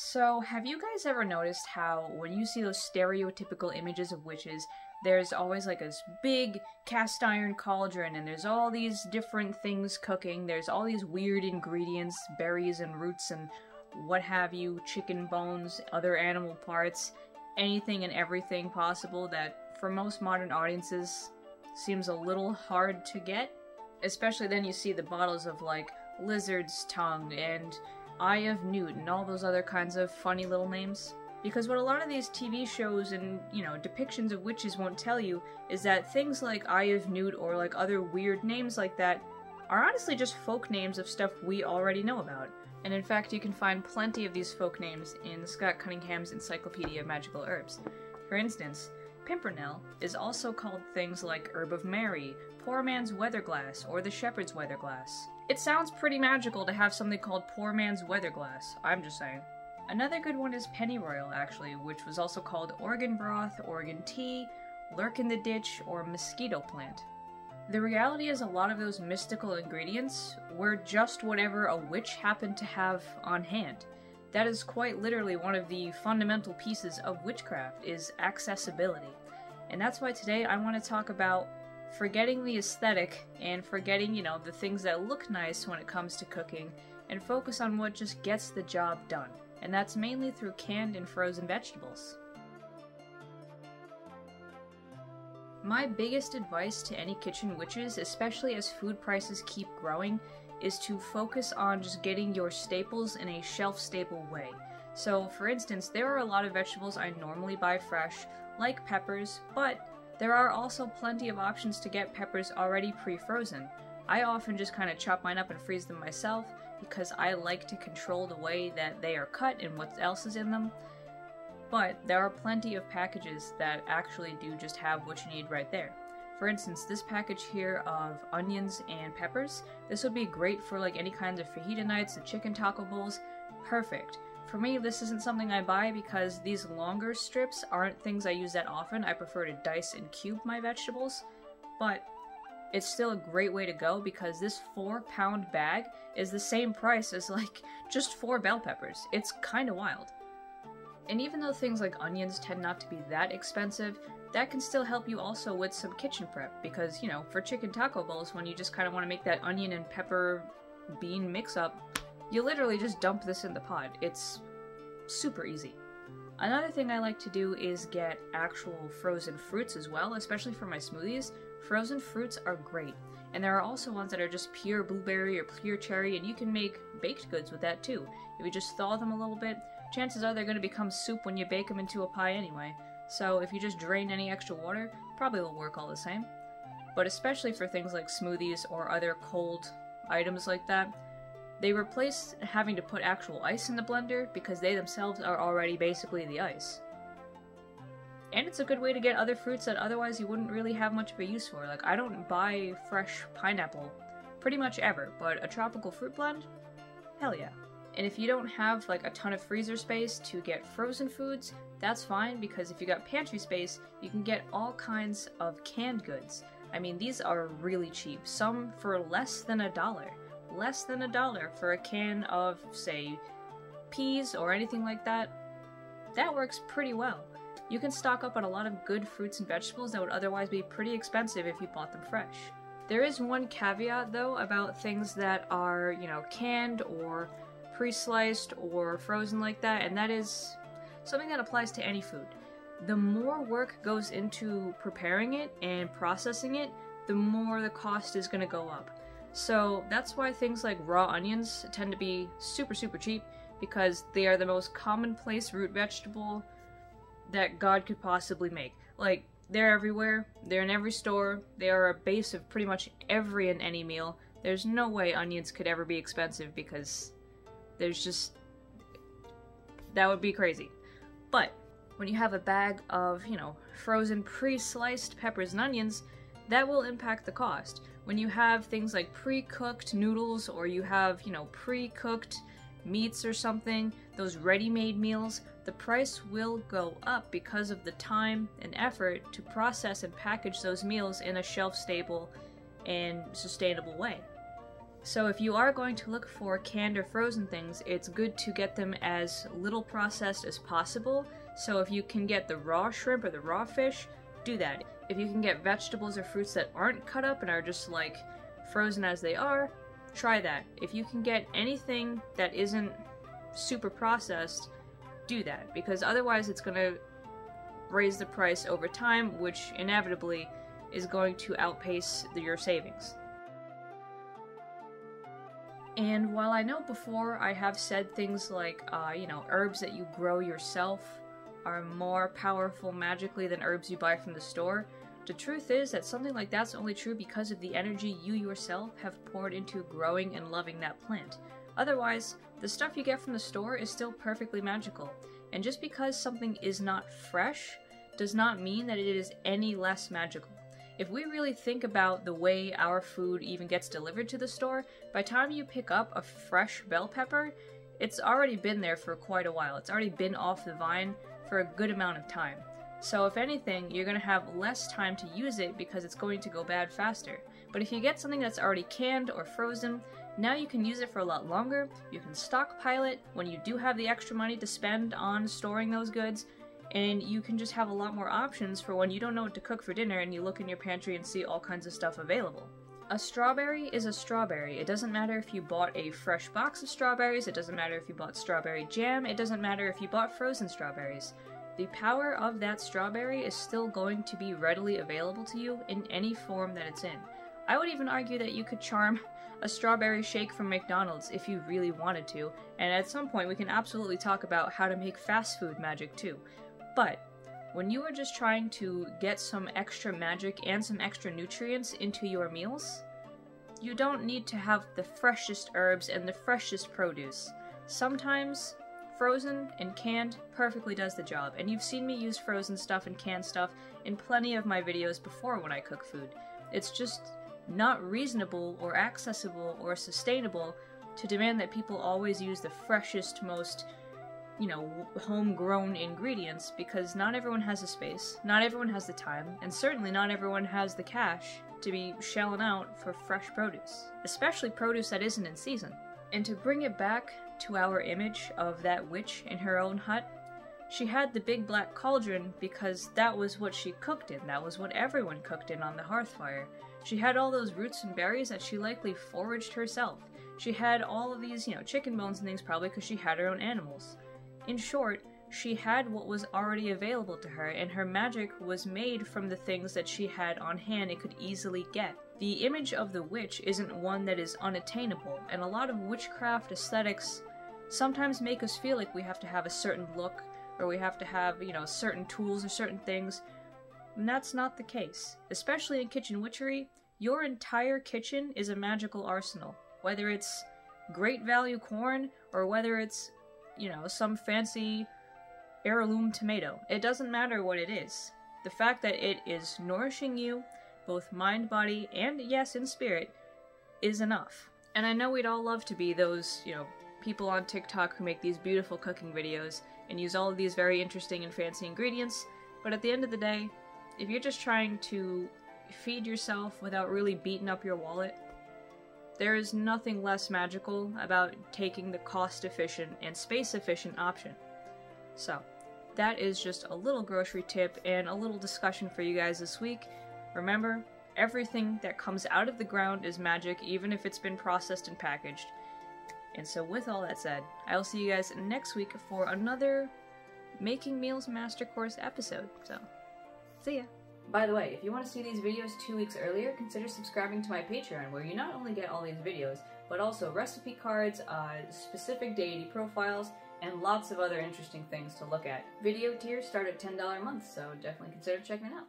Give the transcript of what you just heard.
So, have you guys ever noticed how when you see those stereotypical images of witches, there's always like this big cast iron cauldron and there's all these different things cooking. There's all these weird ingredients, berries and roots and what have you, chicken bones, other animal parts, anything and everything possible that for most modern audiences seems a little hard to get. Especially then you see the bottles of like lizard's tongue and Eye of Newt and all those other kinds of funny little names. Because what a lot of these TV shows and, you know, depictions of witches won't tell you is that things like Eye of Newt or like other weird names like that are honestly just folk names of stuff we already know about. And in fact, you can find plenty of these folk names in Scott Cunningham's Encyclopedia of Magical Herbs. For instance, Pimpernel is also called things like Herb of Mary, Poor Man's Weatherglass, or the Shepherd's Weatherglass. It sounds pretty magical to have something called Poor Man's Weatherglass, I'm just saying. Another good one is Pennyroyal, actually, which was also called Organ Broth, Organ Tea, Lurk in the Ditch, or Mosquito Plant. The reality is, a lot of those mystical ingredients were just whatever a witch happened to have on hand. That is quite literally one of the fundamental pieces of witchcraft is accessibility. And that's why today I want to talk about forgetting the aesthetic and forgetting, you know, the things that look nice when it comes to cooking and focus on what just gets the job done. And that's mainly through canned and frozen vegetables. My biggest advice to any kitchen witches, especially as food prices keep growing, is to focus on just getting your staples in a shelf stable way. So, for instance, there are a lot of vegetables I normally buy fresh, like peppers, but there are also plenty of options to get peppers already pre-frozen. I often just kind of chop mine up and freeze them myself because I like to control the way that they are cut and what else is in them. But there are plenty of packages that actually do just have what you need right there. For instance, this package here of onions and peppers, this would be great for like any kinds of fajita nights and chicken taco bowls. Perfect. For me, this isn't something I buy because these longer strips aren't things I use that often. I prefer to dice and cube my vegetables, but it's still a great way to go because this four pound bag is the same price as like just four bell peppers. It's kind of wild. And even though things like onions tend not to be that expensive, that can still help you also with some kitchen prep because, you know, for chicken taco bowls, when you just kind of want to make that onion and pepper bean mix up, you literally just dump this in the pot. It's super easy. Another thing I like to do is get actual frozen fruits as well, especially for my smoothies. Frozen fruits are great. And there are also ones that are just pure blueberry or pure cherry, and you can make baked goods with that too. If you just thaw them a little bit, chances are they're going to become soup when you bake them into a pie anyway. So if you just drain any extra water, probably will work all the same. But especially for things like smoothies or other cold items like that, they replace having to put actual ice in the blender because they themselves are already basically the ice. And it's a good way to get other fruits that otherwise you wouldn't really have much of a use for. Like, I don't buy fresh pineapple pretty much ever, but a tropical fruit blend? Hell yeah. And if you don't have like a ton of freezer space to get frozen foods, that's fine because if you got pantry space, you can get all kinds of canned goods. I mean, these are really cheap, some for less than a dollar less than a dollar for a can of, say, peas or anything like that, that works pretty well. You can stock up on a lot of good fruits and vegetables that would otherwise be pretty expensive if you bought them fresh. There is one caveat though about things that are, you know, canned or pre-sliced or frozen like that, and that is something that applies to any food. The more work goes into preparing it and processing it, the more the cost is going to go up. So that's why things like raw onions tend to be super, super cheap because they are the most commonplace root vegetable that God could possibly make. Like, they're everywhere, they're in every store, they are a base of pretty much every and any meal. There's no way onions could ever be expensive because there's just. That would be crazy. But when you have a bag of, you know, frozen pre sliced peppers and onions, that will impact the cost. When you have things like pre-cooked noodles or you have, you know, pre-cooked meats or something, those ready-made meals, the price will go up because of the time and effort to process and package those meals in a shelf-stable and sustainable way. So if you are going to look for canned or frozen things, it's good to get them as little processed as possible. So if you can get the raw shrimp or the raw fish, do that. If you can get vegetables or fruits that aren't cut up and are just like frozen as they are, try that. If you can get anything that isn't super processed, do that because otherwise it's going to raise the price over time, which inevitably is going to outpace your savings. And while I know before I have said things like, uh, you know, herbs that you grow yourself are more powerful magically than herbs you buy from the store, the truth is that something like that's only true because of the energy you yourself have poured into growing and loving that plant. Otherwise, the stuff you get from the store is still perfectly magical. And just because something is not fresh does not mean that it is any less magical. If we really think about the way our food even gets delivered to the store, by the time you pick up a fresh bell pepper, it's already been there for quite a while. It's already been off the vine for a good amount of time. So if anything, you're going to have less time to use it because it's going to go bad faster. But if you get something that's already canned or frozen, now you can use it for a lot longer, you can stockpile it when you do have the extra money to spend on storing those goods, and you can just have a lot more options for when you don't know what to cook for dinner and you look in your pantry and see all kinds of stuff available. A strawberry is a strawberry. It doesn't matter if you bought a fresh box of strawberries, it doesn't matter if you bought strawberry jam, it doesn't matter if you bought frozen strawberries. The power of that strawberry is still going to be readily available to you in any form that it's in. I would even argue that you could charm a strawberry shake from McDonald's if you really wanted to, and at some point we can absolutely talk about how to make fast food magic too. But when you are just trying to get some extra magic and some extra nutrients into your meals, you don't need to have the freshest herbs and the freshest produce. Sometimes frozen and canned perfectly does the job, and you've seen me use frozen stuff and canned stuff in plenty of my videos before when I cook food. It's just not reasonable or accessible or sustainable to demand that people always use the freshest, most you know, homegrown ingredients because not everyone has the space, not everyone has the time, and certainly not everyone has the cash to be shelling out for fresh produce, especially produce that isn't in season. And to bring it back to our image of that witch in her own hut, she had the big black cauldron because that was what she cooked in, that was what everyone cooked in on the hearth fire. She had all those roots and berries that she likely foraged herself. She had all of these, you know, chicken bones and things probably because she had her own animals. In short, she had what was already available to her, and her magic was made from the things that she had on hand and could easily get. The image of the witch isn't one that is unattainable, and a lot of witchcraft aesthetics sometimes make us feel like we have to have a certain look, or we have to have, you know, certain tools or certain things. And that's not the case. Especially in kitchen witchery, your entire kitchen is a magical arsenal. Whether it's great value corn, or whether it's you know, some fancy heirloom tomato. It doesn't matter what it is. The fact that it is nourishing you, both mind, body, and yes, in spirit, is enough. And I know we'd all love to be those, you know, people on TikTok who make these beautiful cooking videos and use all of these very interesting and fancy ingredients, but at the end of the day, if you're just trying to feed yourself without really beating up your wallet, there is nothing less magical about taking the cost efficient and space efficient option. So, that is just a little grocery tip and a little discussion for you guys this week. Remember, everything that comes out of the ground is magic, even if it's been processed and packaged. And so, with all that said, I'll see you guys next week for another Making Meals Master Course episode. So, see ya! By the way, if you want to see these videos two weeks earlier, consider subscribing to my Patreon, where you not only get all these videos, but also recipe cards, uh, specific deity profiles, and lots of other interesting things to look at. Video tiers start at $10 a month, so definitely consider checking it out.